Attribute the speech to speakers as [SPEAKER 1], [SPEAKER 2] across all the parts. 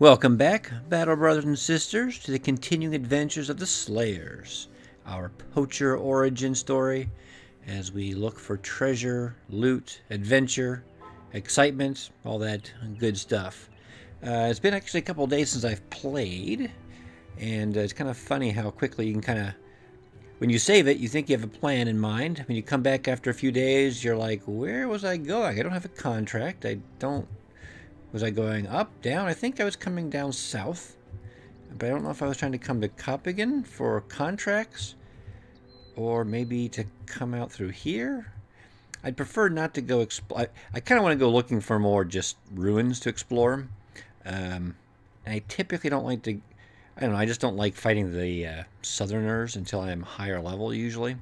[SPEAKER 1] Welcome back, Battle Brothers and Sisters, to the continuing adventures of the Slayers, our poacher origin story, as we look for treasure, loot, adventure, excitement, all that good stuff. Uh, it's been actually a couple days since I've played, and uh, it's kind of funny how quickly you can kind of, when you save it, you think you have a plan in mind. When you come back after a few days, you're like, where was I going? I don't have a contract. I don't was I going up, down? I think I was coming down south. But I don't know if I was trying to come to Copenhagen for contracts. Or maybe to come out through here. I'd prefer not to go explore. I, I kind of want to go looking for more just ruins to explore. Um, and I typically don't like to... I don't know, I just don't like fighting the uh, southerners until I'm higher level usually.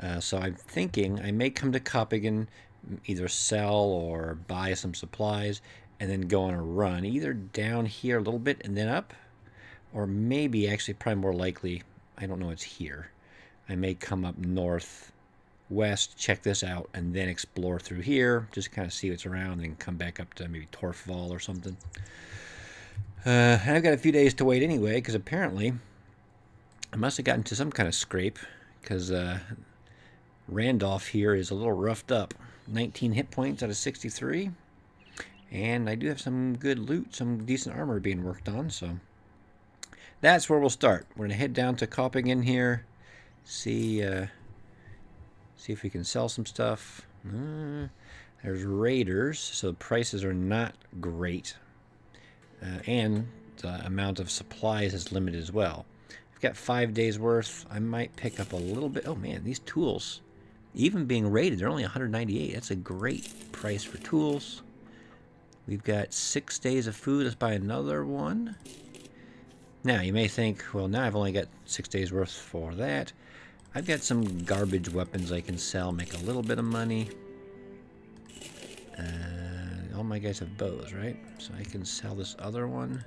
[SPEAKER 1] Uh, so I'm thinking I may come to Copenhagen, either sell or buy some supplies, and then go on a run, either down here a little bit and then up, or maybe actually probably more likely, I don't know, it's here. I may come up north west, check this out, and then explore through here, just kind of see what's around, and come back up to maybe Torfval or something. Uh, and I've got a few days to wait anyway, because apparently I must have gotten to some kind of scrape, because uh, Randolph here is a little roughed up. 19 hit points out of 63. And I do have some good loot, some decent armor being worked on, so that's where we'll start. We're gonna head down to Copenhagen here, see uh, see if we can sell some stuff. Uh, there's raiders, so the prices are not great, uh, and the amount of supplies is limited as well. I've got five days worth. I might pick up a little bit. Oh man, these tools, even being rated, they're only 198. That's a great price for tools. We've got six days of food. Let's buy another one. Now, you may think, well, now I've only got six days worth for that. I've got some garbage weapons I can sell, make a little bit of money. Uh, all my guys have bows, right? So I can sell this other one.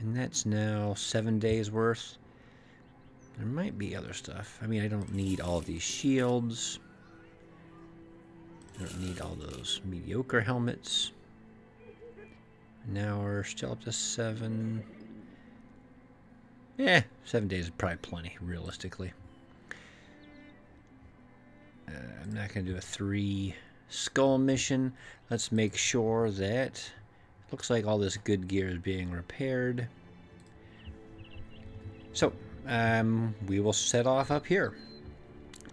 [SPEAKER 1] And that's now seven days worth. There might be other stuff. I mean, I don't need all these shields. Don't need all those mediocre helmets. Now we're still up to seven. Yeah, seven days is probably plenty, realistically. Uh, I'm not going to do a three skull mission. Let's make sure that looks like all this good gear is being repaired. So, um, we will set off up here.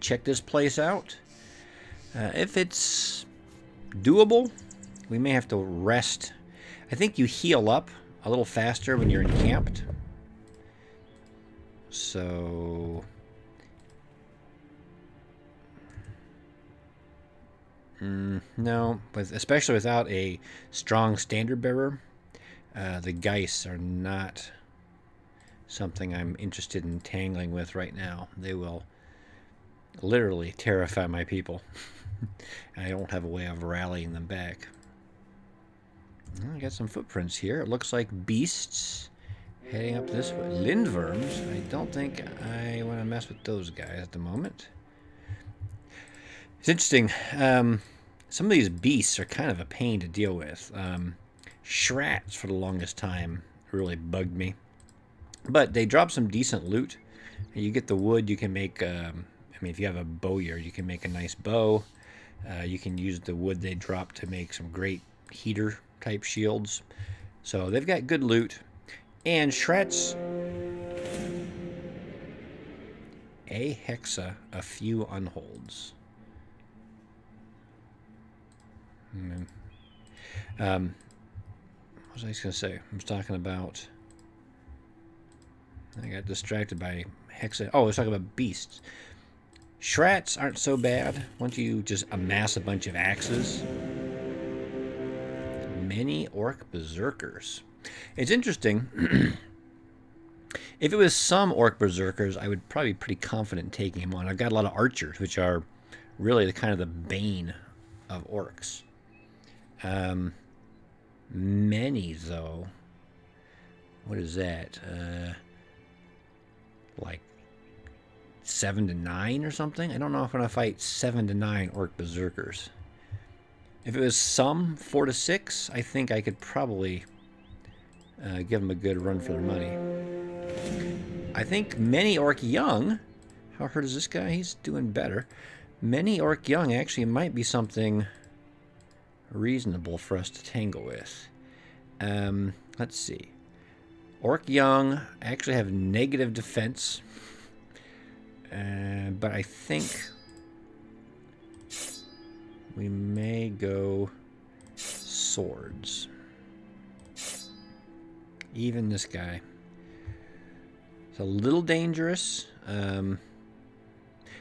[SPEAKER 1] Check this place out. Uh, if it's doable, we may have to rest. I think you heal up a little faster when you're encamped. So... Mm, no, but especially without a strong standard bearer, uh, the Geist are not something I'm interested in tangling with right now. They will literally terrify my people. I don't have a way of rallying them back. I got some footprints here. It looks like beasts heading up this way. Lindwurms. I don't think I want to mess with those guys at the moment. It's interesting. Um, some of these beasts are kind of a pain to deal with. Um, Schrats, for the longest time, really bugged me. But they drop some decent loot. You get the wood, you can make... Um, I mean, if you have a bowyer, you can make a nice bow. Uh, you can use the wood they drop to make some great heater type shields. So they've got good loot. And Schrats a hexa, a few unholds. Hmm. Um, what was I just going to say? I was talking about. I got distracted by hexa. Oh, I was talking about beasts. Schrats aren't so bad once you just amass a bunch of axes. Many orc berserkers. It's interesting. if it was some orc berserkers, I would probably be pretty confident taking him on. I've got a lot of archers, which are really the kind of the bane of orcs. Um, many, though. What is that? Uh, like seven to nine or something. I don't know if I'm gonna fight seven to nine orc berserkers. If it was some four to six, I think I could probably uh, give them a good run for their money. I think many Orc Young, how hurt is this guy? He's doing better. Many Orc Young actually might be something reasonable for us to tangle with. Um, let's see. Orc Young actually have negative defense. Uh, but I think we may go swords. Even this guy. It's a little dangerous. Um,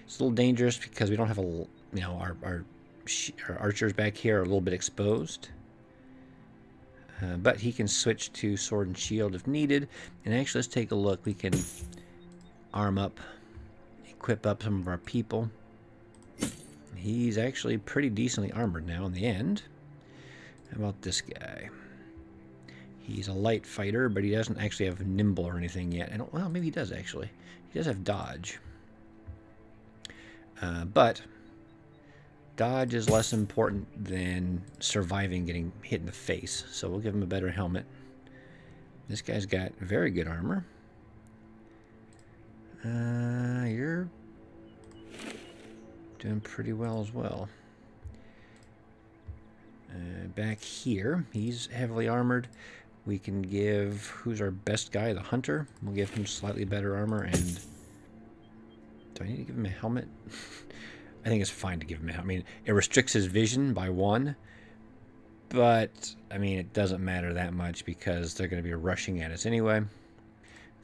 [SPEAKER 1] it's a little dangerous because we don't have a, you know, our, our, our archers back here are a little bit exposed. Uh, but he can switch to sword and shield if needed. And actually, let's take a look. We can arm up, equip up some of our people. He's actually pretty decently armored now in the end. How about this guy? He's a light fighter, but he doesn't actually have nimble or anything yet. And. Well, maybe he does actually. He does have dodge. Uh, but dodge is less important than surviving getting hit in the face. So we'll give him a better helmet. This guy's got very good armor. Uh, you're doing pretty well as well. Uh, back here, he's heavily armored. We can give, who's our best guy, the hunter? We'll give him slightly better armor and... Do I need to give him a helmet? I think it's fine to give him a helmet. I mean, it restricts his vision by one, but, I mean, it doesn't matter that much because they're going to be rushing at us anyway.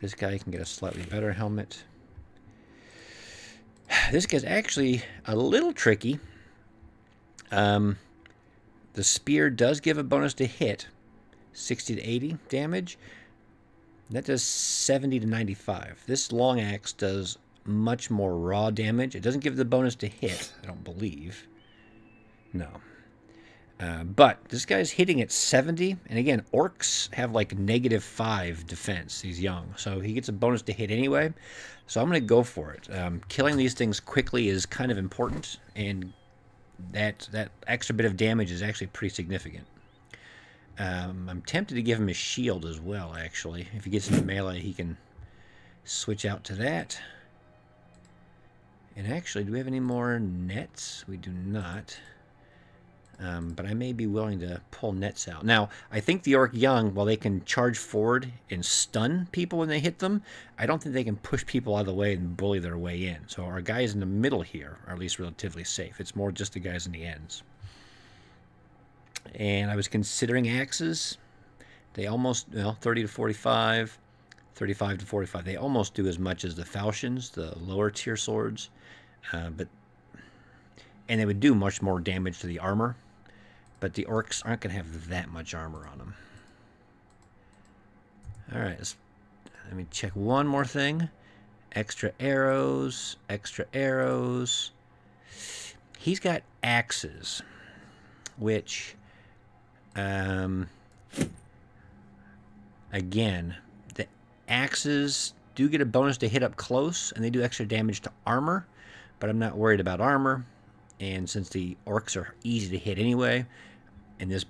[SPEAKER 1] This guy can get a slightly better helmet. This guy's actually a little tricky. Um, the spear does give a bonus to hit, 60 to 80 damage. That does 70 to 95. This long axe does much more raw damage. It doesn't give the bonus to hit, I don't believe. No. Uh, but this guy's hitting at 70. And again, orcs have like negative 5 defense. He's young. So he gets a bonus to hit anyway. So I'm going to go for it. Um, killing these things quickly is kind of important. And that, that extra bit of damage is actually pretty significant. Um, I'm tempted to give him a shield as well, actually. If he gets into melee, he can switch out to that. And actually, do we have any more nets? We do not. Um, but I may be willing to pull nets out. Now, I think the Orc Young, while they can charge forward and stun people when they hit them, I don't think they can push people out of the way and bully their way in. So our guys in the middle here are at least relatively safe. It's more just the guys in the ends. And I was considering axes. They almost, well, 30 to 45, 35 to 45. They almost do as much as the falchions, the lower tier swords. Uh, but and they would do much more damage to the armor but the orcs aren't going to have that much armor on them. Alright, let me check one more thing. Extra arrows, extra arrows. He's got axes, which, um, again, the axes do get a bonus to hit up close, and they do extra damage to armor, but I'm not worried about armor. And since the orcs are easy to hit anyway, and this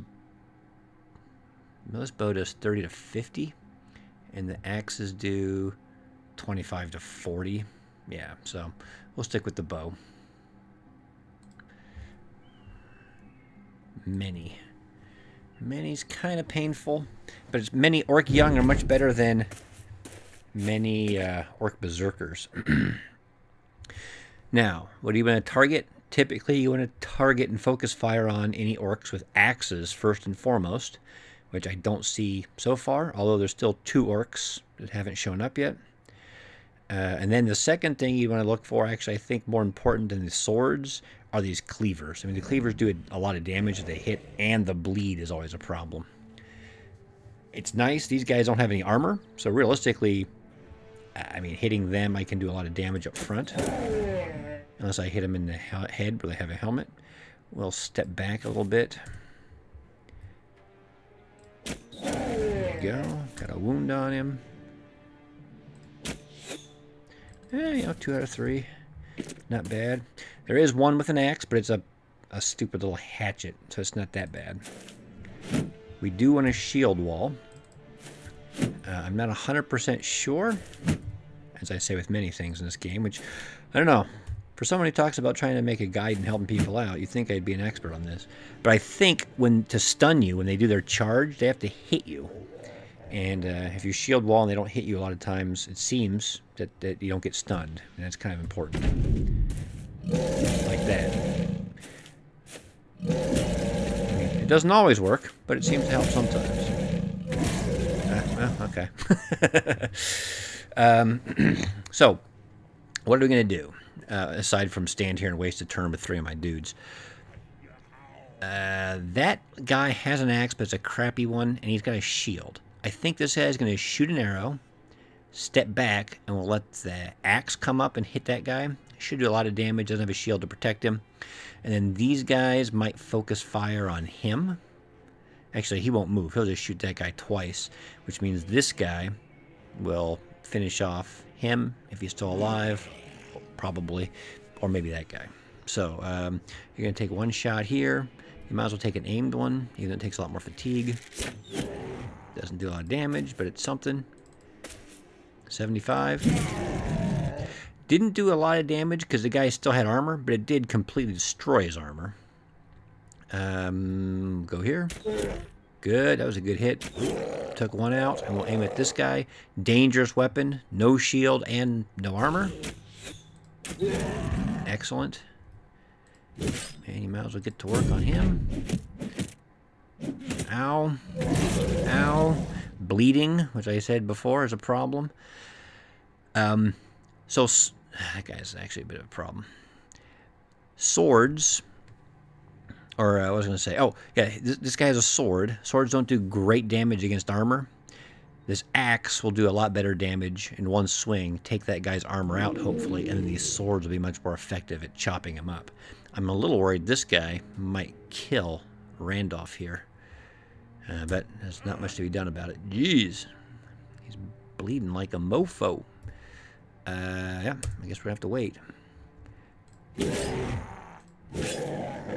[SPEAKER 1] this bow does 30 to 50, and the axes do 25 to 40. Yeah, so we'll stick with the bow. Many. Many's kind of painful, but it's many orc young are much better than many uh, orc berserkers. now, what are you going to target? Typically, you want to target and focus fire on any orcs with axes first and foremost, which I don't see so far, although there's still two orcs that haven't shown up yet. Uh, and then the second thing you want to look for, actually, I think more important than the swords, are these cleavers. I mean, the cleavers do a lot of damage if they hit, and the bleed is always a problem. It's nice. These guys don't have any armor, so realistically, I mean, hitting them, I can do a lot of damage up front unless I hit him in the head where they have a helmet. We'll step back a little bit. There you go. Got a wound on him. Eh, you know, two out of three. Not bad. There is one with an axe, but it's a, a stupid little hatchet, so it's not that bad. We do want a shield wall. Uh, I'm not 100% sure, as I say with many things in this game, which, I don't know. For someone who talks about trying to make a guide and helping people out, you'd think I'd be an expert on this. But I think when to stun you, when they do their charge, they have to hit you. And uh, if you shield wall and they don't hit you a lot of times, it seems that, that you don't get stunned. And that's kind of important. Like that. It doesn't always work, but it seems to help sometimes. Uh, well, okay. um, so, what are we going to do? Uh, aside from stand here and waste a turn with three of my dudes. Uh, that guy has an axe, but it's a crappy one, and he's got a shield. I think this guy is going to shoot an arrow, step back, and we'll let the axe come up and hit that guy. Should do a lot of damage, doesn't have a shield to protect him. And then these guys might focus fire on him. Actually, he won't move. He'll just shoot that guy twice, which means this guy will finish off him if he's still alive, probably, or maybe that guy. So um, you're going to take one shot here. You might as well take an aimed one, even though it takes a lot more fatigue. Doesn't do a lot of damage, but it's something. 75. Didn't do a lot of damage because the guy still had armor, but it did completely destroy his armor. Um, go here. Good, that was a good hit. Took one out, and we'll aim at this guy. Dangerous weapon, no shield, and no armor. Excellent. And you might as well get to work on him. Ow. Ow. Bleeding, which I said before is a problem. Um, so, that guy's actually a bit of a problem. Swords, or I was going to say, oh, yeah, this, this guy has a sword. Swords don't do great damage against armor. This axe will do a lot better damage in one swing, take that guy's armor out, hopefully, and then these swords will be much more effective at chopping him up. I'm a little worried this guy might kill Randolph here. Uh, but there's not much to be done about it. Jeez. He's bleeding like a mofo. Uh, yeah, I guess we have to wait.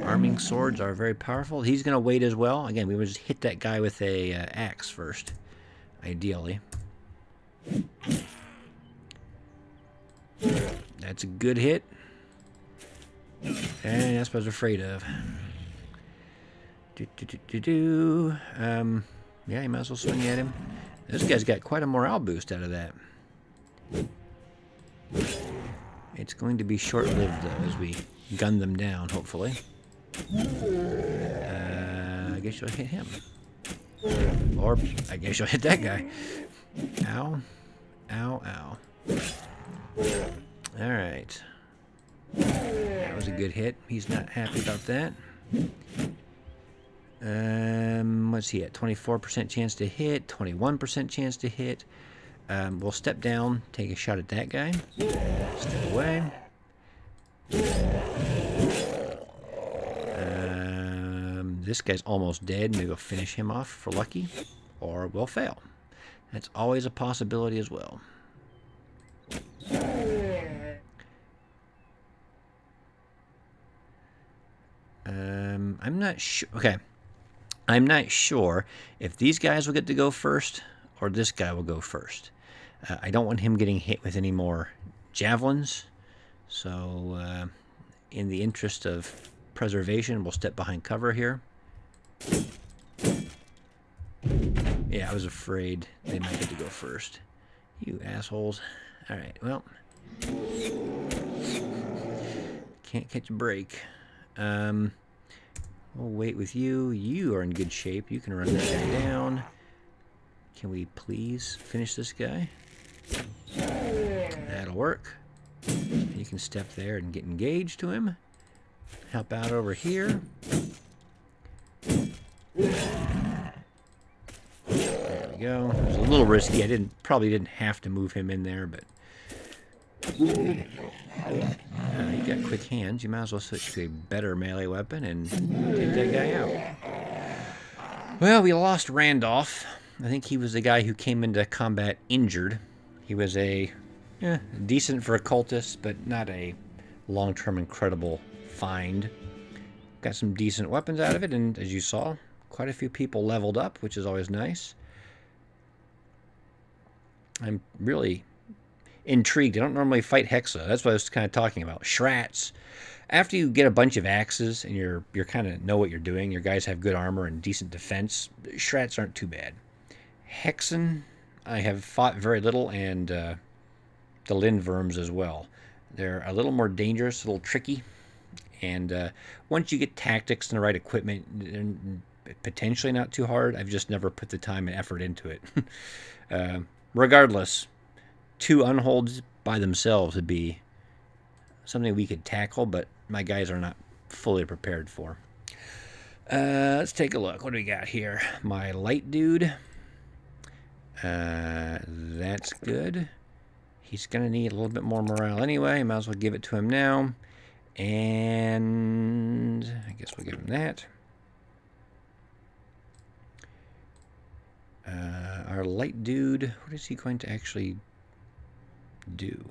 [SPEAKER 1] Arming swords are very powerful. He's going to wait as well. Again, we would just hit that guy with a uh, axe first, ideally. That's a good hit. And that's what I was afraid of. Do, do, do, do. Um, yeah, you might as well swing at him. This guy's got quite a morale boost out of that. It's going to be short-lived, though, as we gun them down, hopefully. Uh, I guess you'll hit him. Or, I guess you'll hit that guy. Ow. Ow, ow. Alright. That was a good hit. He's not happy about that. Um, what's he at? 24% chance to hit, 21% chance to hit. Um, we'll step down, take a shot at that guy. Step away. This guy's almost dead. Maybe we'll finish him off for lucky, or we'll fail. That's always a possibility as well. Um, I'm not sure. Okay. I'm not sure if these guys will get to go first or this guy will go first. Uh, I don't want him getting hit with any more javelins. So, uh, in the interest of preservation, we'll step behind cover here. Yeah, I was afraid they might get to go first. You assholes. Alright, well. Can't catch a break. Um, We'll wait with you. You are in good shape. You can run this guy down. Can we please finish this guy? That'll work. You can step there and get engaged to him. Help out over here. There we go. It was a little risky. I didn't probably didn't have to move him in there, but uh, you got quick hands. You might as well switch to a better melee weapon and take that guy out. Well, we lost Randolph. I think he was the guy who came into combat injured. He was a yeah, decent for a cultist, but not a long-term incredible find. Got some decent weapons out of it, and as you saw, quite a few people leveled up, which is always nice. I'm really intrigued. I don't normally fight Hexa. That's what I was kind of talking about. Schrats. After you get a bunch of axes and you're you're kind of know what you're doing, your guys have good armor and decent defense. Schrats aren't too bad. Hexen, I have fought very little, and uh, the Lindwurms as well. They're a little more dangerous, a little tricky, and uh, once you get tactics and the right equipment, potentially not too hard. I've just never put the time and effort into it. uh, regardless, two unholds by themselves would be something we could tackle, but my guys are not fully prepared for. Uh, let's take a look. What do we got here? My light dude. Uh, that's good. He's going to need a little bit more morale anyway. Might as well give it to him now. And I guess we'll give him that. Uh, our light dude, what is he going to actually do?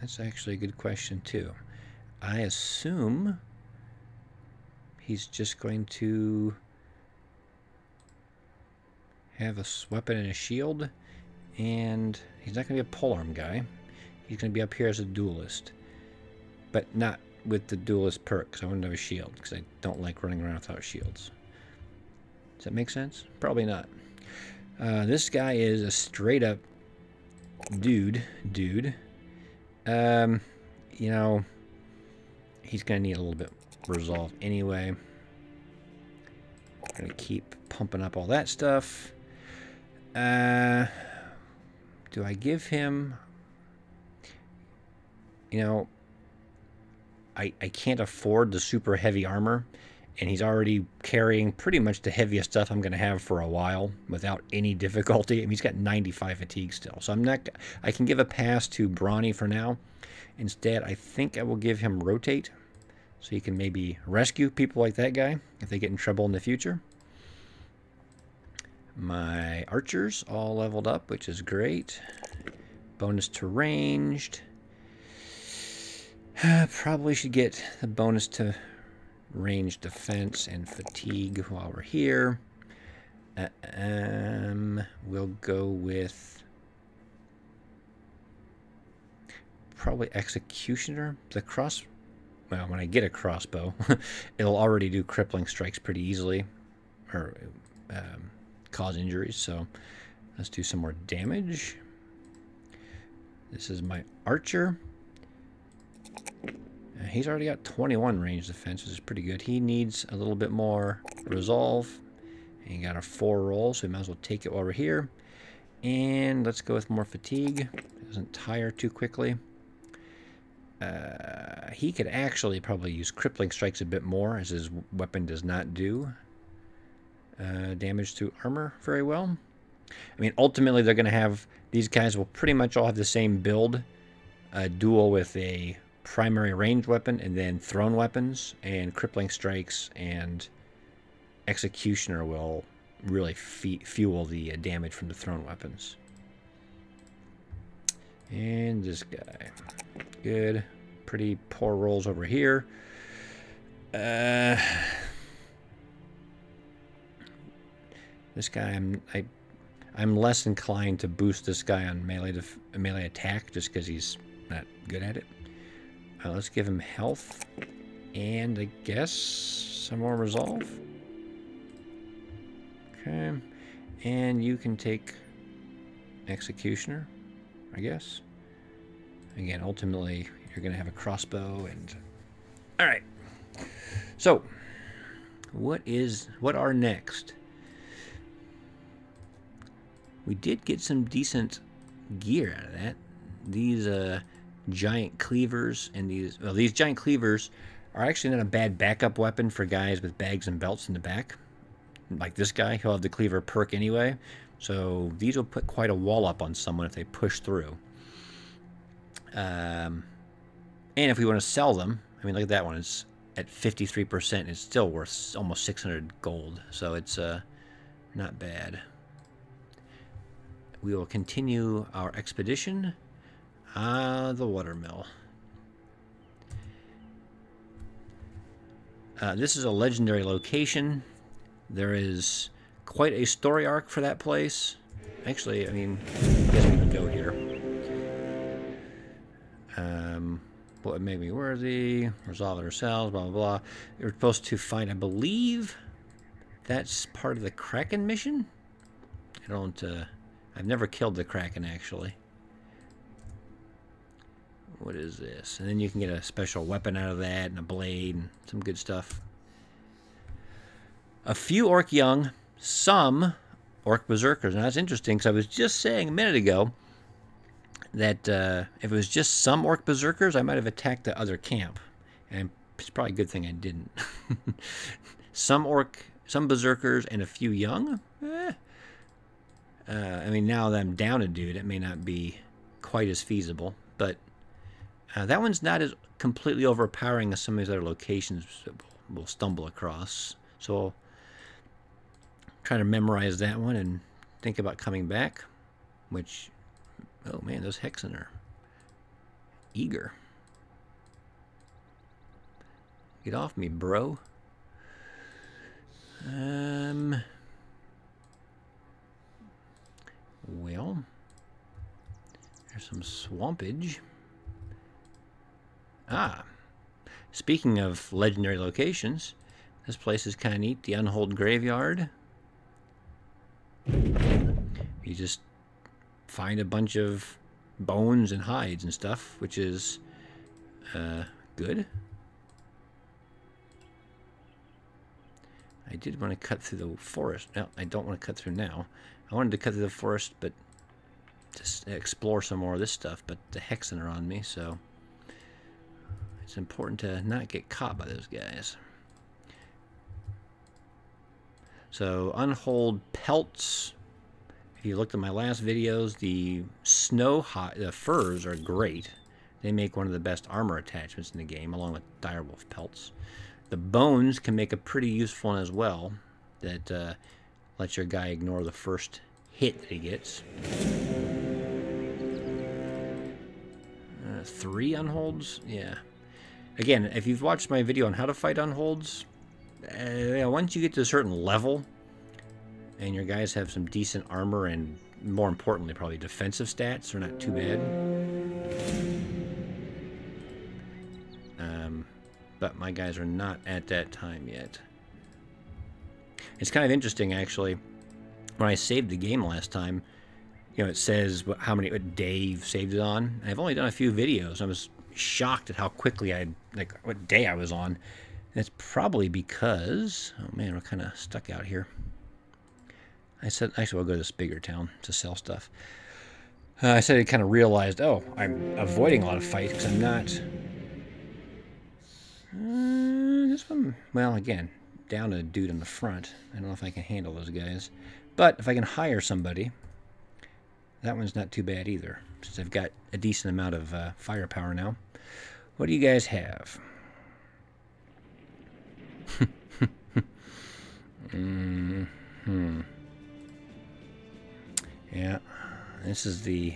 [SPEAKER 1] That's actually a good question, too. I assume he's just going to have a weapon and a shield, and he's not going to be a polearm guy. He's going to be up here as a duelist, but not with the duelist perks. I want to have a shield because I don't like running around without shields. Does that make sense? Probably not. Uh, this guy is a straight up dude, dude. Um, you know, he's going to need a little bit resolve anyway. Going to keep pumping up all that stuff. Uh, do I give him... You know, I, I can't afford the super heavy armor, and he's already carrying pretty much the heaviest stuff I'm going to have for a while without any difficulty. I mean, he's got 95 fatigue still, so I'm not. I can give a pass to Brawny for now. Instead, I think I will give him Rotate, so he can maybe rescue people like that guy if they get in trouble in the future. My archers all leveled up, which is great. Bonus to ranged. Probably should get the bonus to range defense and fatigue while we're here. Uh, um, we'll go with probably executioner. The cross, well, when I get a crossbow, it'll already do crippling strikes pretty easily, or um, cause injuries. So let's do some more damage. This is my archer. Uh, he's already got 21 range defense, which is pretty good. He needs a little bit more resolve. And he got a four roll, so we might as well take it while we're here. And let's go with more fatigue. Doesn't tire too quickly. Uh, he could actually probably use crippling strikes a bit more, as his weapon does not do uh, damage to armor very well. I mean, ultimately, they're going to have these guys will pretty much all have the same build, a duel with a primary ranged weapon and then thrown weapons and crippling strikes and executioner will really fuel the uh, damage from the thrown weapons. And this guy. Good. Pretty poor rolls over here. Uh, this guy, I'm I, I'm less inclined to boost this guy on melee melee attack just because he's not good at it. Uh, let's give him health. And I guess some more resolve. Okay. And you can take Executioner, I guess. Again, ultimately, you're going to have a crossbow and... Alright. So, what is... What are next? We did get some decent gear out of that. These, uh giant cleavers and these well these giant cleavers are actually not a bad backup weapon for guys with bags and belts in the back. Like this guy he'll have the cleaver perk anyway. So these will put quite a wall up on someone if they push through. Um, and if we want to sell them I mean look at that one it's at 53% it's still worth almost 600 gold. So it's uh, not bad. We will continue our expedition Ah, the watermill. Uh, this is a legendary location. There is quite a story arc for that place. actually, I mean, I guess we can go here. Um, what made me worthy? Resolve it ourselves, blah, blah, blah. We're supposed to find, I believe, that's part of the Kraken mission? I don't, uh, I've never killed the Kraken, actually. What is this? And then you can get a special weapon out of that, and a blade, and some good stuff. A few Orc Young, some Orc Berserkers. Now that's interesting, because I was just saying a minute ago that uh, if it was just some Orc Berserkers, I might have attacked the other camp. And it's probably a good thing I didn't. some Orc, some Berserkers, and a few Young? Eh. Uh, I mean, now that I'm down a dude, it may not be quite as feasible, but uh, that one's not as completely overpowering as some of these other locations we'll stumble across. So I'll try to memorize that one and think about coming back, which Oh man, those hexen are eager. Get off me, bro. Um. Well, there's some swampage. Ah, speaking of legendary locations, this place is kind of neat. The Unhold Graveyard. You just find a bunch of bones and hides and stuff, which is uh, good. I did want to cut through the forest. No, I don't want to cut through now. I wanted to cut through the forest, but just explore some more of this stuff, but the hexen are on me, so it's important to not get caught by those guys. So, unhold pelts if you looked at my last videos, the snow the furs are great. They make one of the best armor attachments in the game, along with direwolf pelts. The bones can make a pretty useful one as well, that uh, lets your guy ignore the first hit that he gets. Uh, three unholds? Yeah. Again, if you've watched my video on how to fight unholds, uh, once you get to a certain level, and your guys have some decent armor and more importantly probably defensive stats are not too bad. Um, but my guys are not at that time yet. It's kind of interesting actually. When I saved the game last time you know it says how many what day you've saved it on. I've only done a few videos. I was shocked at how quickly I like what day I was on that's probably because oh man we're kind of stuck out here I said, actually, we'll go to this bigger town to sell stuff. Uh, I said I kind of realized, oh, I'm avoiding a lot of fights because I'm not. Uh, this one, well, again, down to a dude in the front. I don't know if I can handle those guys. But if I can hire somebody, that one's not too bad either, since I've got a decent amount of uh, firepower now. What do you guys have? mm hmm. Yeah, this is the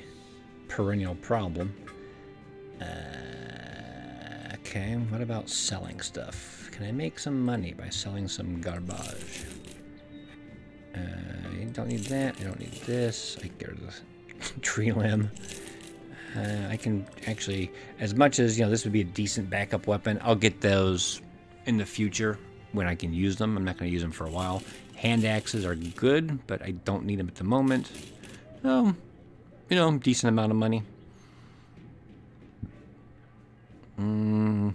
[SPEAKER 1] perennial problem. Uh, okay, what about selling stuff? Can I make some money by selling some garbage? Uh, I don't need that. I don't need this. I get rid of the tree limb. Uh, I can actually, as much as, you know, this would be a decent backup weapon, I'll get those in the future when I can use them. I'm not going to use them for a while. Hand axes are good, but I don't need them at the moment. Um, you know, decent amount of money. Mm,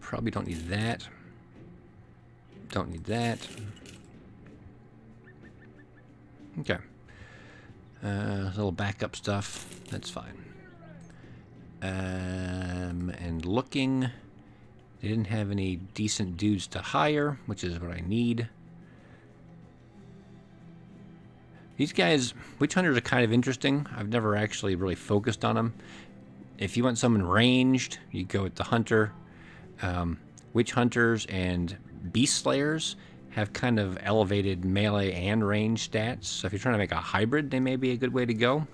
[SPEAKER 1] probably don't need that. Don't need that. Okay. Uh, little backup stuff. That's fine. Um, and looking, they didn't have any decent dudes to hire, which is what I need. These guys, witch hunters are kind of interesting. I've never actually really focused on them. If you want someone ranged, you go with the hunter. Um, witch hunters and beast slayers have kind of elevated melee and range stats. So if you're trying to make a hybrid, they may be a good way to go.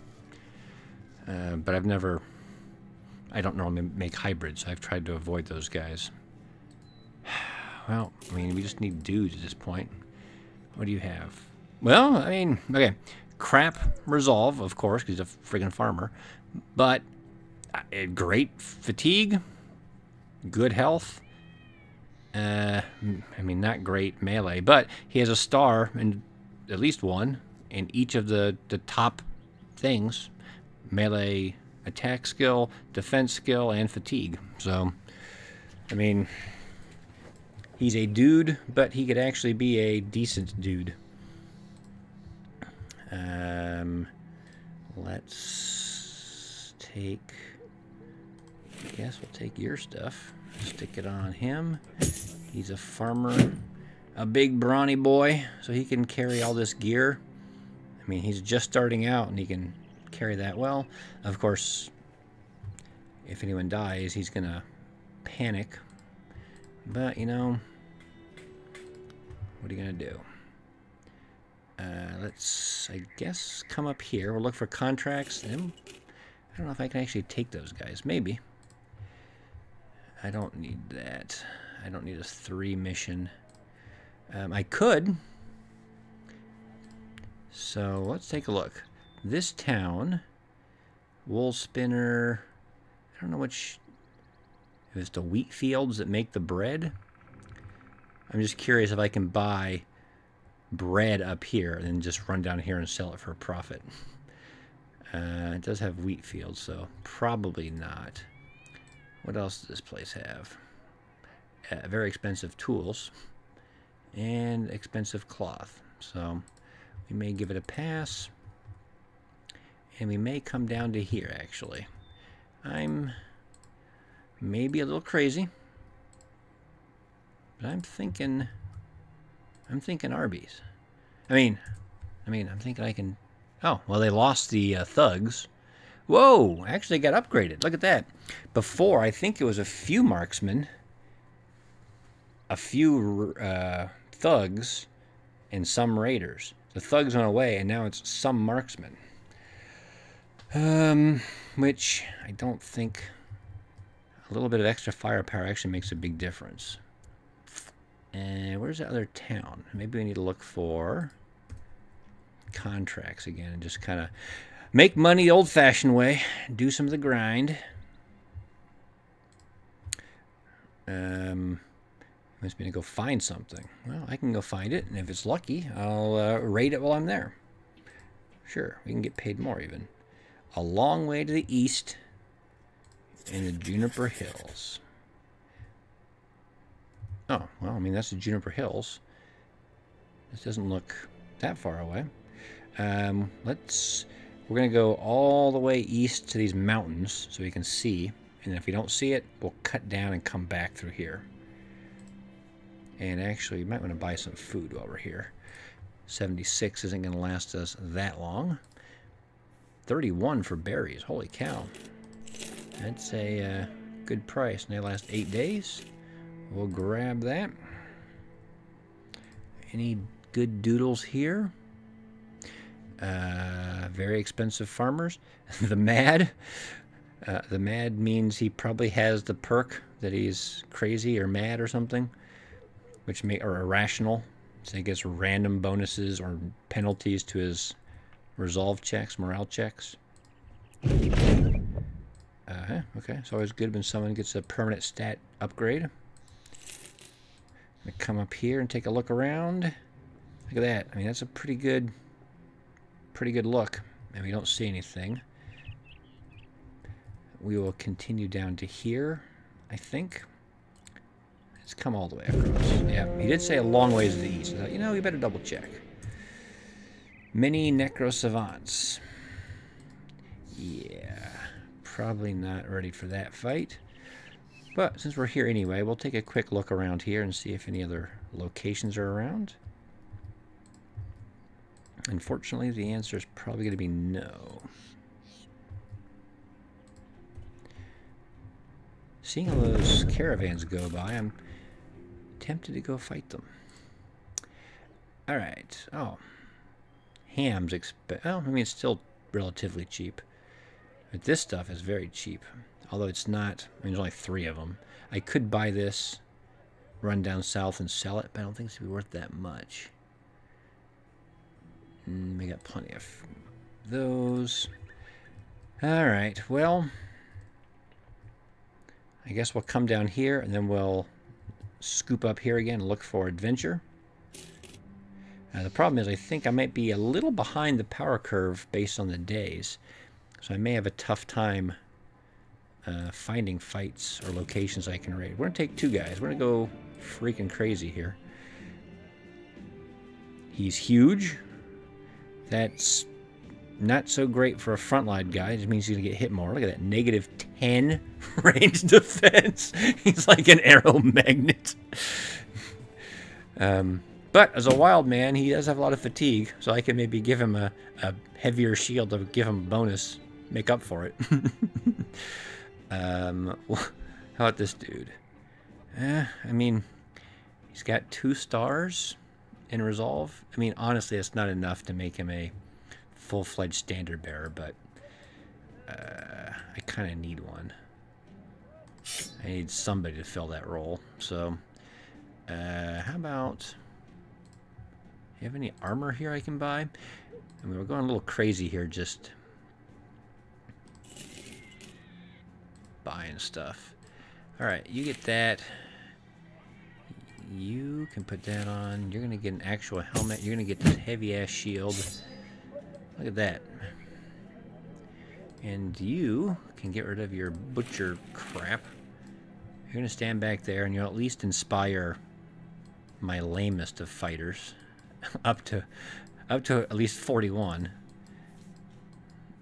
[SPEAKER 1] Uh, but I've never, I don't normally make hybrids. I've tried to avoid those guys. Well, I mean, we just need dudes at this point. What do you have? Well, I mean, okay. crap resolve, of course, because he's a friggin' farmer. But uh, great fatigue, good health. Uh, I mean, not great melee, but he has a star, and at least one, in each of the, the top things. Melee attack skill, defense skill, and fatigue. So, I mean, he's a dude, but he could actually be a decent dude. Um, let's take, I guess we'll take your stuff. Stick it on him. He's a farmer, a big brawny boy, so he can carry all this gear. I mean, he's just starting out and he can carry that well. Of course, if anyone dies, he's going to panic. But, you know, what are you going to do? Uh, let's, I guess, come up here. We'll look for contracts. I don't know if I can actually take those guys. Maybe. I don't need that. I don't need a three mission. Um, I could. So let's take a look. This town, wool spinner, I don't know which, it's the wheat fields that make the bread. I'm just curious if I can buy bread up here and then just run down here and sell it for a profit. Uh, it does have wheat fields, so probably not. What else does this place have? Uh, very expensive tools and expensive cloth. So we may give it a pass. And we may come down to here, actually. I'm maybe a little crazy. But I'm thinking... I'm thinking Arby's. I mean, I mean, I'm thinking I can... Oh, well, they lost the uh, thugs. Whoa, actually got upgraded. Look at that. Before, I think it was a few marksmen, a few uh, thugs, and some raiders. The thugs went away, and now it's some marksmen. Um, which I don't think a little bit of extra firepower actually makes a big difference. And where's the other town? Maybe we need to look for contracts again and just kind of Make money the old-fashioned way. Do some of the grind. Um, wants me to go find something. Well, I can go find it, and if it's lucky, I'll uh, raid it while I'm there. Sure, we can get paid more even. A long way to the east in the Juniper Hills. Oh, well, I mean, that's the Juniper Hills. This doesn't look that far away. Um, let's we're going to go all the way east to these mountains so we can see. And if we don't see it, we'll cut down and come back through here. And actually, you might want to buy some food while we're here. 76 isn't going to last us that long. 31 for berries. Holy cow. That's a uh, good price. And they last eight days. We'll grab that. Any good doodles here? Uh, very expensive farmers. the mad. Uh, the mad means he probably has the perk that he's crazy or mad or something, which may or irrational. So he gets random bonuses or penalties to his resolve checks, morale checks. Uh, okay, it's always good when someone gets a permanent stat upgrade. come up here and take a look around. Look at that. I mean, that's a pretty good pretty good look, and we don't see anything. We will continue down to here, I think. Let's come all the way across. Yeah, he did say a long ways to the east. You know, we better double check. Mini Necrosavants. Yeah, probably not ready for that fight. But since we're here anyway, we'll take a quick look around here and see if any other locations are around. Unfortunately, the answer is probably going to be no. Seeing all those caravans go by, I'm tempted to go fight them. Alright. Oh. Ham's exp- Oh, I mean, it's still relatively cheap. But this stuff is very cheap. Although it's not... I mean, there's only three of them. I could buy this, run down south and sell it, but I don't think it's going to be worth that much. Mm, we got plenty of those. All right, well, I guess we'll come down here and then we'll scoop up here again and look for adventure. Uh, the problem is I think I might be a little behind the power curve based on the days. So I may have a tough time uh, finding fights or locations I can raid. We're going to take two guys. We're going to go freaking crazy here. He's huge. That's not so great for a frontline guy. It just means he's going to get hit more. Look at that. Negative 10 range defense. He's like an arrow magnet. um, but as a wild man, he does have a lot of fatigue, so I can maybe give him a, a heavier shield to give him a bonus, make up for it. um, how about this dude? Eh, I mean, he's got two stars in Resolve. I mean, honestly, it's not enough to make him a full-fledged standard bearer, but uh, I kind of need one. I need somebody to fill that role. So, uh, how about... You have any armor here I can buy? I mean, we're going a little crazy here, just buying stuff. Alright, you get that. You can put that on. You're going to get an actual helmet. You're going to get this heavy-ass shield. Look at that. And you can get rid of your butcher crap. You're going to stand back there and you'll at least inspire my lamest of fighters. up to up to at least 41.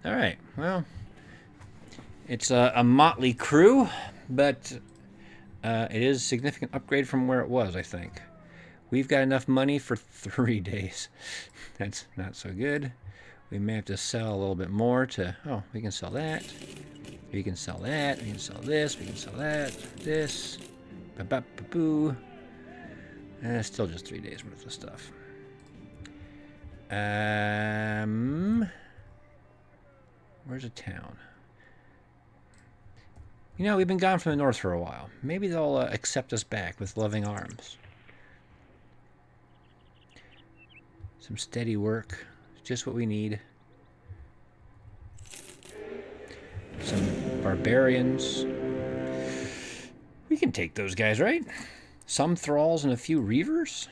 [SPEAKER 1] All right, well, it's a, a motley crew, but uh, it is a significant upgrade from where it was, I think. We've got enough money for three days. That's not so good. We may have to sell a little bit more to... Oh, we can sell that. We can sell that. We can sell this. We can sell that. This. Ba-ba-ba-boo. Eh, still just three days worth of stuff. Um, where's a town? You know, we've been gone from the north for a while. Maybe they'll uh, accept us back with loving arms. Some steady work. Just what we need. Some barbarians. We can take those guys, right? Some thralls and a few reavers?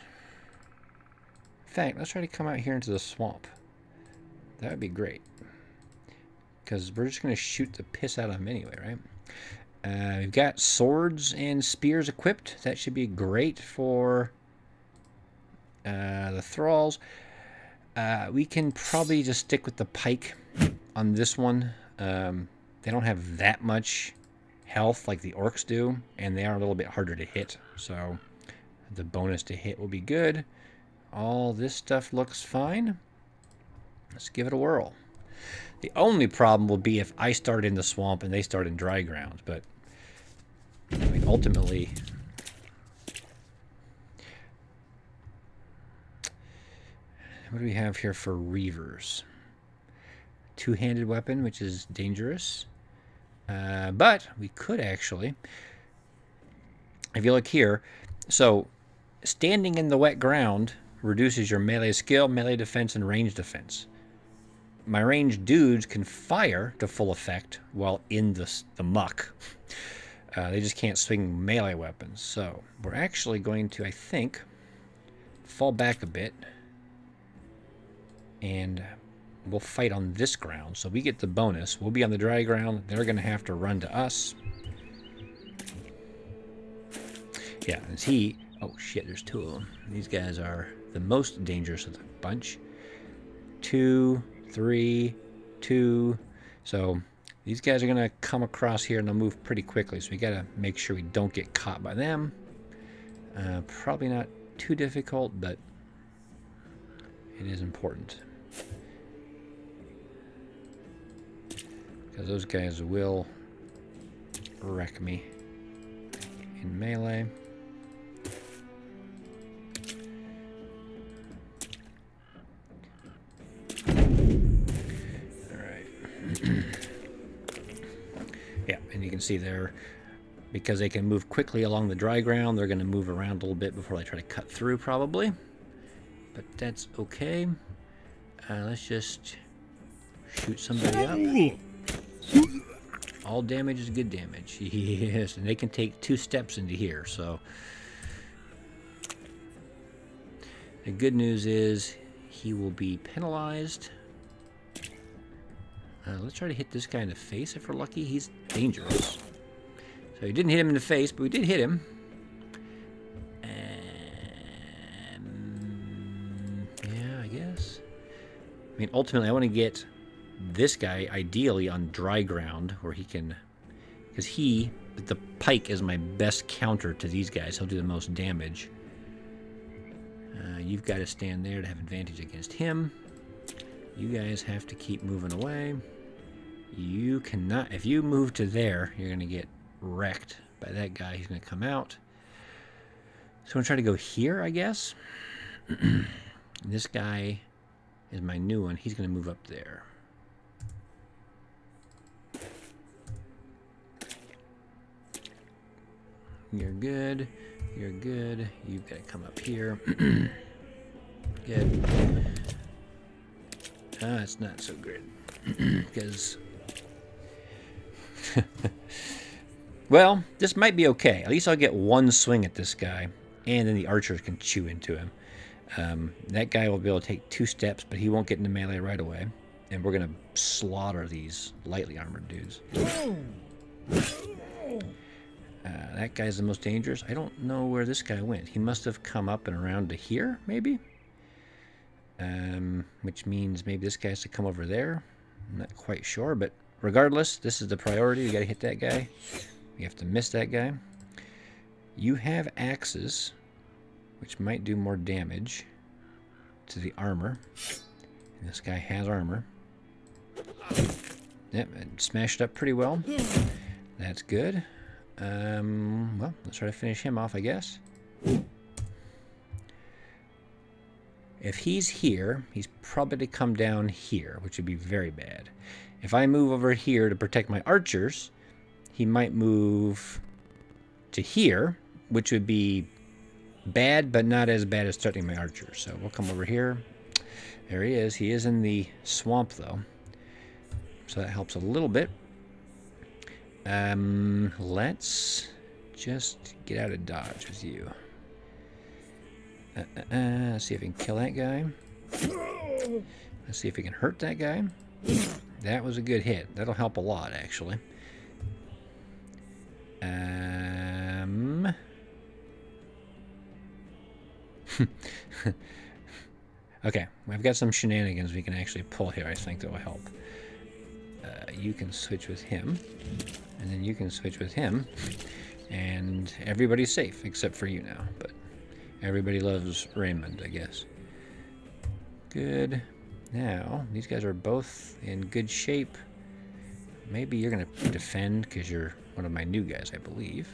[SPEAKER 1] In fact, let's try to come out here into the swamp. That would be great. Because we're just going to shoot the piss out of them anyway, right? Uh, we've got swords and spears equipped. That should be great for uh, the thralls. Uh, we can probably just stick with the pike on this one. Um, they don't have that much health like the orcs do, and they are a little bit harder to hit. So the bonus to hit will be good. All this stuff looks fine. Let's give it a whirl. The only problem will be if I start in the swamp and they start in dry ground, but I mean, ultimately... What do we have here for reavers? Two-handed weapon, which is dangerous. Uh, but we could actually, if you look here, so standing in the wet ground reduces your melee skill, melee defense, and range defense. My ranged dudes can fire to full effect while in the, the muck. Uh, they just can't swing melee weapons. So we're actually going to, I think, fall back a bit. And we'll fight on this ground. So we get the bonus. We'll be on the dry ground. They're going to have to run to us. Yeah, it's he. Oh shit, there's two of them. These guys are the most dangerous of the bunch. Two, three, two. So these guys are going to come across here and they'll move pretty quickly. So we got to make sure we don't get caught by them. Uh, probably not too difficult, but it is important. Because those guys will wreck me in melee. See there, because they can move quickly along the dry ground, they're going to move around a little bit before they try to cut through, probably. But that's okay. Uh, let's just shoot somebody up. All damage is good damage. Yes, and they can take two steps into here, so... The good news is he will be penalized. Uh, let's try to hit this guy in the face if we're lucky. He's dangerous. So he didn't hit him in the face, but we did hit him. Um, yeah, I guess. I mean, ultimately, I want to get this guy ideally on dry ground where he can... Because he, the pike is my best counter to these guys. He'll do the most damage. Uh, you've got to stand there to have advantage against him. You guys have to keep moving away. You cannot... If you move to there, you're going to get wrecked by that guy. He's going to come out. So I'm going to try to go here, I guess. this guy is my new one. He's going to move up there. You're good. You're good. You've got to come up here. good. Ah, it's not so good. Because... well, this might be okay. At least I'll get one swing at this guy. And then the archers can chew into him. Um, that guy will be able to take two steps, but he won't get into melee right away. And we're going to slaughter these lightly armored dudes. Uh, that guy's the most dangerous. I don't know where this guy went. He must have come up and around to here, maybe? Um, which means maybe this guy has to come over there. I'm not quite sure, but regardless, this is the priority. You got to hit that guy. You have to miss that guy. You have axes, which might do more damage to the armor. And this guy has armor. Yep, smashed up pretty well. That's good. Um, well, let's try to finish him off, I guess. If he's here, he's probably to come down here, which would be very bad. If I move over here to protect my archers, he might move to here, which would be bad, but not as bad as threatening my archers. So we'll come over here. There he is. He is in the swamp, though. So that helps a little bit. Um, let's just get out of dodge with you. Uh, uh, uh, let's see if we can kill that guy. Let's see if we can hurt that guy. That was a good hit. That'll help a lot, actually. Um... okay, we've got some shenanigans we can actually pull here, I think, that will help. Uh, you can switch with him and then you can switch with him and everybody's safe except for you now but everybody loves Raymond I guess good now these guys are both in good shape maybe you're gonna defend because you're one of my new guys I believe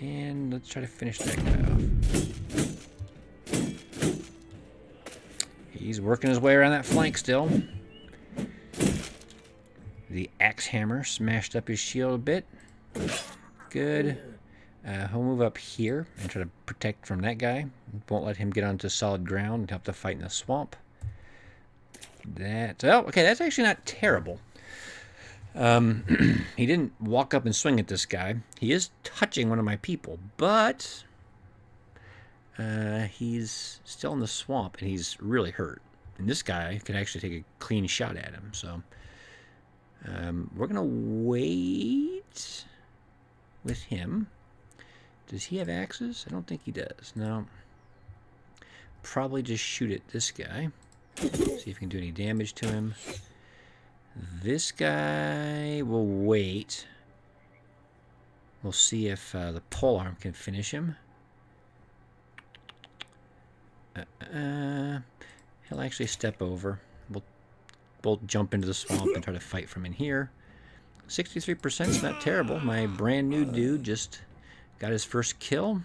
[SPEAKER 1] and let's try to finish that guy off he's working his way around that flank still the axe hammer smashed up his shield a bit. Good. Uh, he'll move up here and try to protect from that guy. Won't let him get onto solid ground and help to fight in the swamp. That. Oh, okay, that's actually not terrible. Um, he didn't walk up and swing at this guy. He is touching one of my people, but uh, he's still in the swamp and he's really hurt. And this guy can actually take a clean shot at him, so um, we're going to wait with him. Does he have axes? I don't think he does. No. Probably just shoot at this guy. See if we can do any damage to him. This guy will wait. We'll see if uh, the polearm can finish him. Uh, uh, he'll actually step over We'll both jump into the swamp and try to fight from in here. 63% is not terrible. My brand new dude just got his first kill.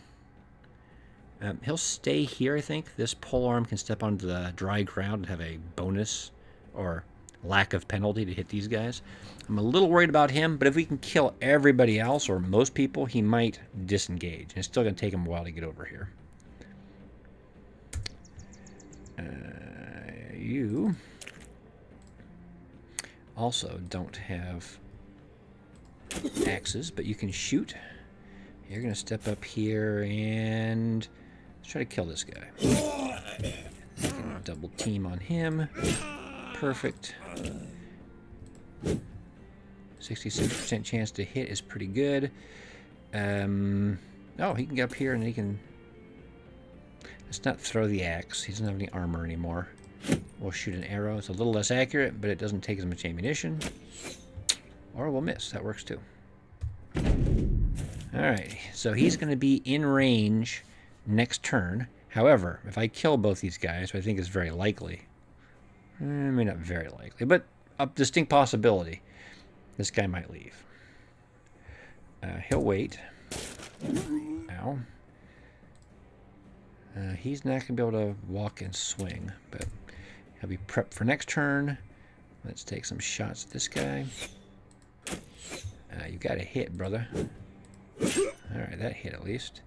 [SPEAKER 1] Um, he'll stay here, I think. This polearm can step onto the dry ground and have a bonus or lack of penalty to hit these guys. I'm a little worried about him, but if we can kill everybody else or most people, he might disengage. It's still going to take him a while to get over here. Uh, you also don't have axes, but you can shoot. You're going to step up here and let's try to kill this guy. Double team on him. Perfect. 66% chance to hit is pretty good. Um, oh, he can get up here and he can... Let's not throw the axe. He doesn't have any armor anymore. We'll shoot an arrow. It's a little less accurate, but it doesn't take as much ammunition. Or we'll miss. That works too. Alright, so he's going to be in range next turn. However, if I kill both these guys, I think is very likely, I mean, not very likely, but a distinct possibility, this guy might leave. Uh, he'll wait. Ow. Uh, he's not going to be able to walk and swing, but he'll be prepped for next turn. Let's take some shots at this guy. Uh, you got a hit, brother. Alright, that hit at least.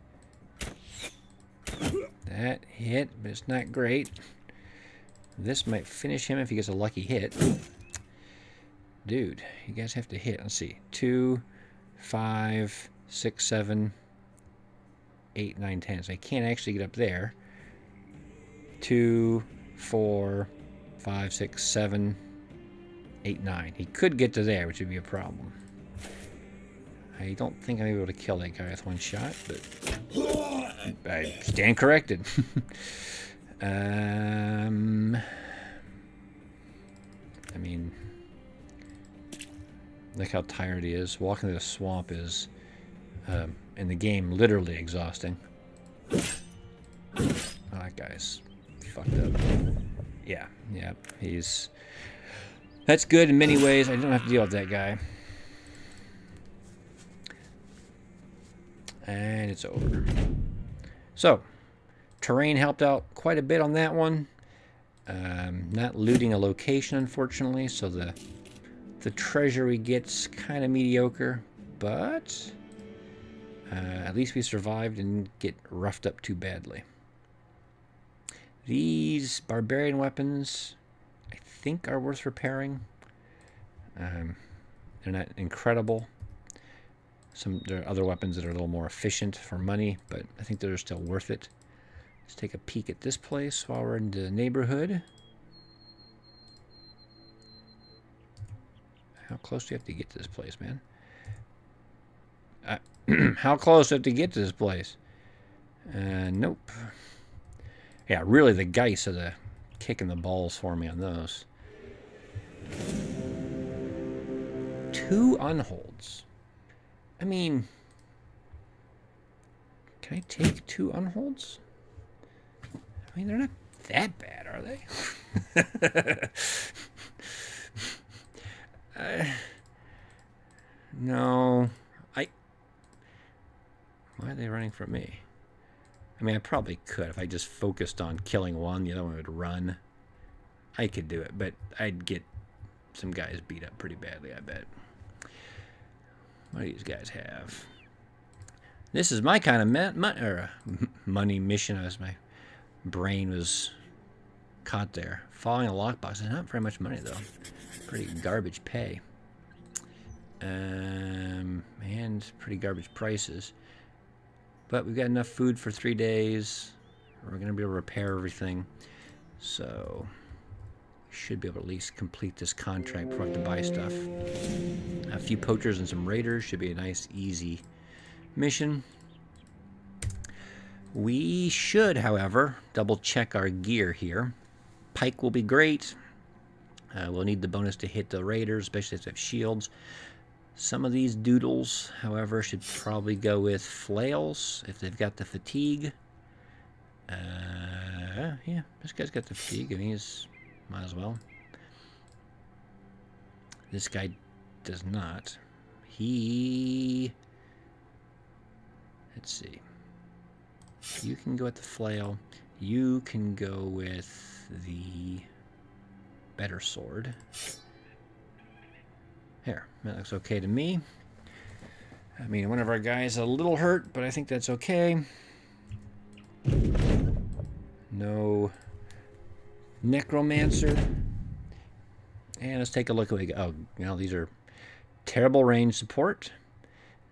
[SPEAKER 1] That hit, but it's not great. This might finish him if he gets a lucky hit. Dude, you guys have to hit. Let's see. Two, five, six, seven, eight, nine, ten. So I can't actually get up there. Two, four, five, six, seven, eight, nine. He could get to there, which would be a problem. I don't think I'm able to kill that guy with one shot, but I stand corrected. um, I mean, look how tired he is. Walking through the swamp is, um, in the game, literally exhausting. Oh, that guy's fucked up. Yeah, yeah, he's... That's good in many ways. I don't have to deal with that guy. And it's over. So, terrain helped out quite a bit on that one. Um, not looting a location, unfortunately, so the the treasure we get's kind of mediocre, but uh, at least we survived and get roughed up too badly. These barbarian weapons, I think, are worth repairing. Um, they're not incredible. Some there are other weapons that are a little more efficient for money, but I think they're still worth it. Let's take a peek at this place while we're in the neighborhood. How close do you have to get to this place, man? Uh, how close do you have to get to this place? Uh, nope. Yeah, really the Geist are the kicking the balls for me on those. Two unholds. I mean, can I take two unholds? I mean, they're not that bad, are they? uh, no. I... Why are they running from me? I mean, I probably could if I just focused on killing one. The other one would run. I could do it, but I'd get some guys beat up pretty badly, I bet. What do these guys have? This is my kind of or, uh, money mission. As my brain was caught there. Following a lockbox. It's not very much money, though. Pretty garbage pay. Um, and pretty garbage prices. But we've got enough food for three days. We're going to be able to repair everything. So should be able to at least complete this contract before I have to buy stuff. A few poachers and some raiders should be a nice, easy mission. We should, however, double check our gear here. Pike will be great. Uh, we'll need the bonus to hit the raiders, especially if they have shields. Some of these doodles, however, should probably go with flails if they've got the fatigue. Uh, yeah, this guy's got the fatigue and he's might as well. This guy does not. He... Let's see. You can go with the flail. You can go with the better sword. Here, that looks okay to me. I mean, one of our guys a little hurt, but I think that's okay. No Necromancer. And let's take a look at. Oh, you know, these are terrible range support.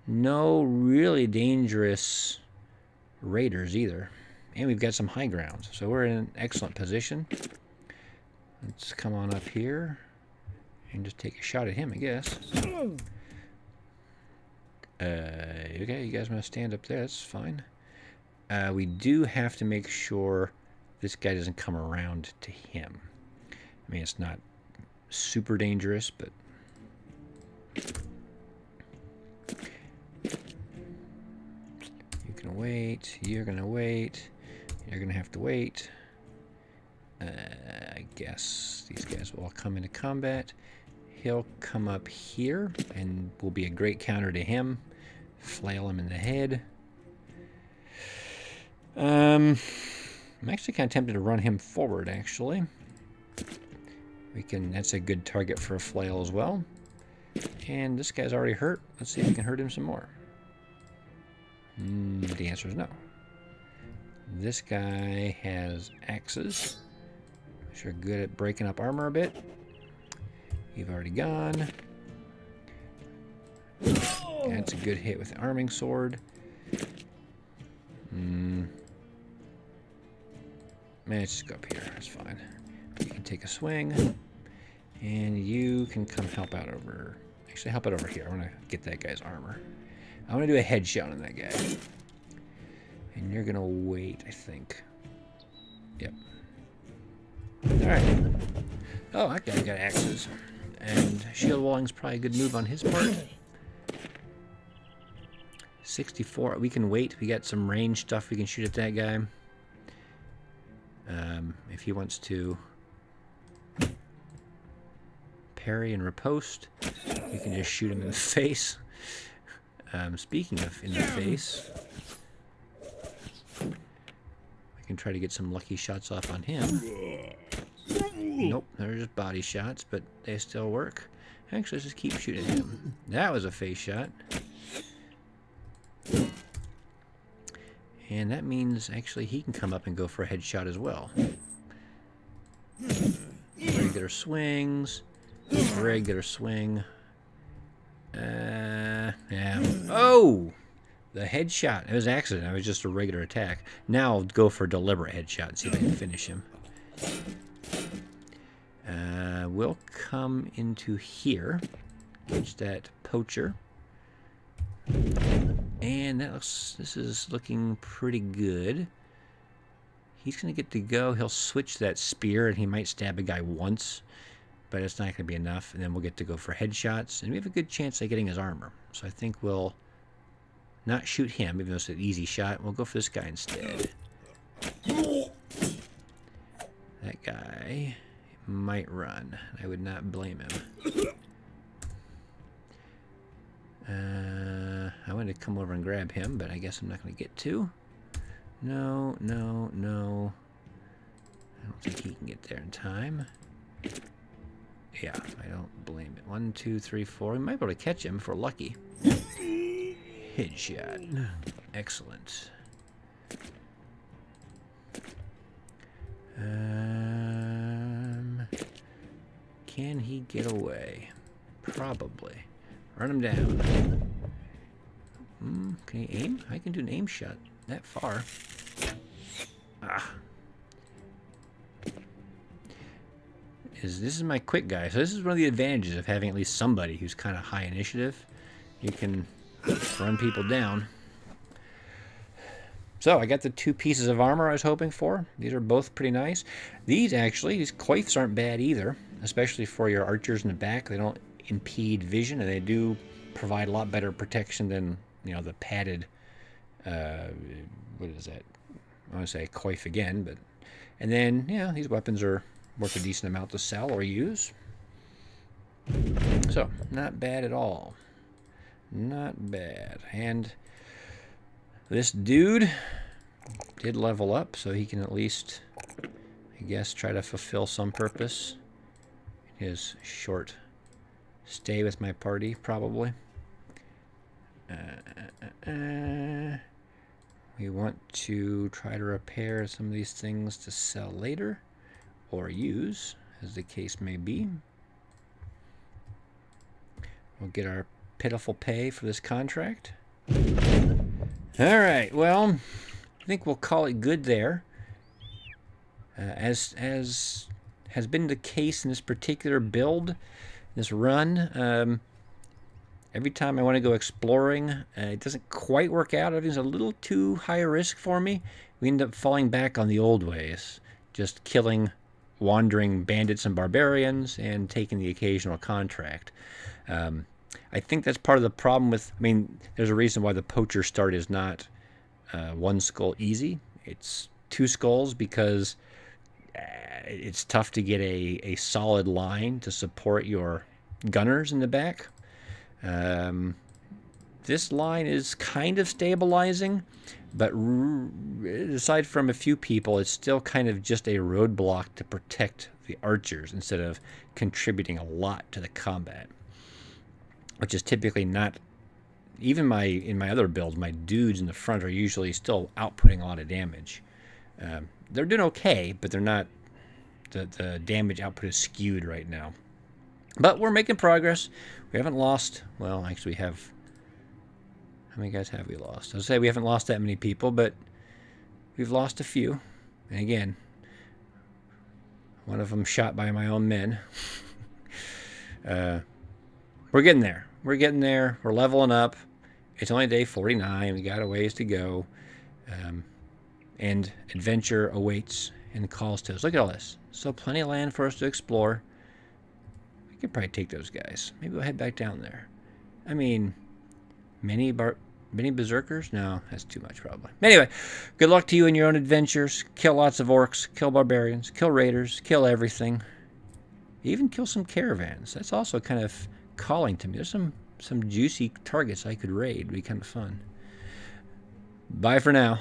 [SPEAKER 1] No really dangerous raiders either. And we've got some high grounds. So we're in an excellent position. Let's come on up here and just take a shot at him, I guess. Uh, okay, you guys want to stand up there. That's fine. Uh, we do have to make sure this guy doesn't come around to him. I mean, it's not super dangerous, but... You can wait. You're to wait. You're to have to wait. Uh, I guess these guys will all come into combat. He'll come up here and will be a great counter to him. Flail him in the head. Um, I'm actually kind of tempted to run him forward, actually. We can, that's a good target for a flail as well. And this guy's already hurt. Let's see if we can hurt him some more. Mm, the answer is no. This guy has axes, which are good at breaking up armor a bit. You've already gone. That's a good hit with the arming sword. Mm. Man, let's just go up here. That's fine. You can take a swing. And you can come help out over... Actually, help out over here. I want to get that guy's armor. I want to do a headshot on that guy. And you're going to wait, I think. Yep. Alright. Oh, that guy got axes. And shield walling's probably a good move on his part. 64. We can wait. We got some range stuff we can shoot at that guy. Um, if he wants to parry and riposte, you can just shoot him in the face. Um, speaking of in the face, I can try to get some lucky shots off on him. Nope, they're just body shots, but they still work. Actually, let's just keep shooting him. That was a face shot. And that means actually he can come up and go for a headshot as well. Regular swings. Regular swing. Uh, yeah. Oh! The headshot. It was accident. It was just a regular attack. Now I'll go for a deliberate headshot and see if I can finish him. Uh, we'll come into here. Catch that poacher. And that looks, this is looking pretty good. He's going to get to go. He'll switch that spear and he might stab a guy once, but it's not going to be enough. And then we'll get to go for headshots and we have a good chance of getting his armor. So I think we'll not shoot him, even though it's an easy shot. We'll go for this guy instead. That guy might run. I would not blame him. Uh, I wanted to come over and grab him, but I guess I'm not going to get to. No, no, no. I don't think he can get there in time. Yeah, I don't blame it. One, two, three, four. We might be able to catch him if we're lucky. Headshot. Excellent. Um, can he get away? Probably. Run him down. Mm, can he aim? I can do an aim shot that far. Ah. Is this is my quick guy. So this is one of the advantages of having at least somebody who's kind of high initiative. You can run people down. So I got the two pieces of armor I was hoping for. These are both pretty nice. These actually, these coifs aren't bad either, especially for your archers in the back. They don't impede vision, and they do provide a lot better protection than you know the padded. Uh, what is that? I want to say coif again, but and then yeah, these weapons are worth a decent amount to sell or use. So not bad at all. Not bad. And this dude did level up, so he can at least, I guess, try to fulfill some purpose. His short stay with my party, probably. Uh, uh, uh, we want to try to repair some of these things to sell later or use, as the case may be. we'll get our pitiful pay for this contract. All right, well, I think we'll call it good there. Uh, as as has been the case in this particular build, this run, um, every time I want to go exploring, uh, it doesn't quite work out. Everything's a little too high risk for me. We end up falling back on the old ways, just killing wandering bandits and barbarians and taking the occasional contract. Um, I think that's part of the problem with. I mean, there's a reason why the poacher start is not uh, one skull easy. It's two skulls because uh, it's tough to get a, a solid line to support your gunners in the back. Um, this line is kind of stabilizing, but aside from a few people, it's still kind of just a roadblock to protect the archers instead of contributing a lot to the combat which is typically not even my in my other builds my dudes in the front are usually still outputting a lot of damage. Um, they're doing okay but they're not the, the damage output is skewed right now. But we're making progress. We haven't lost well actually we have how many guys have we lost i'll say we haven't lost that many people but we've lost a few and again one of them shot by my own men uh, we're getting there. We're getting there. We're leveling up. It's only day 49. We got a ways to go. Um, and adventure awaits and calls to us. Look at all this. So plenty of land for us to explore. We could probably take those guys. Maybe we'll head back down there. I mean, many bar many berserkers? No, that's too much probably. Anyway, good luck to you in your own adventures. Kill lots of orcs, kill barbarians, kill raiders, kill everything. Even kill some caravans. That's also kind of calling to me. There's some some juicy targets I could raid. It'd be kind of fun. Bye for now.